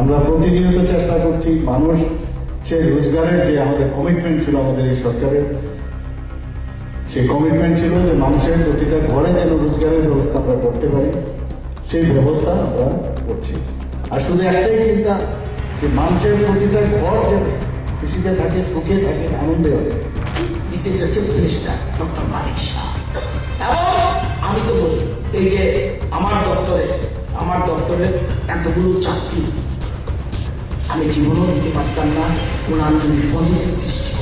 আমরা প্রতিনিয়ত চেষ্টা করছি মানুষ, সে রোজগারের যে আমাদের কমিটমেন্ট ছিল আমাদের এই সরকারের সেই কমিটমেন্ট ছিল যে মানুষের প্রতিটা ঘরে যেন রোজগারের ব্যবস্থা আমরা করতে পারি, সেই ব্যবস্থা আমরা করছি। আর শুধু একটাই চিন্তা, যে মানুষের প্রতিটা ঘর যেন খুশিতে থাকে, সুখে থাকে, আনন্দে হবে আমি তো বলি, এই যে আমার দপ্তরে, আমার দপ্তরের এতগুলো চাকরি ale ji mɔnɔ tɛ ka tanga o n'a nana ni bɔnjɛ tɛ kisi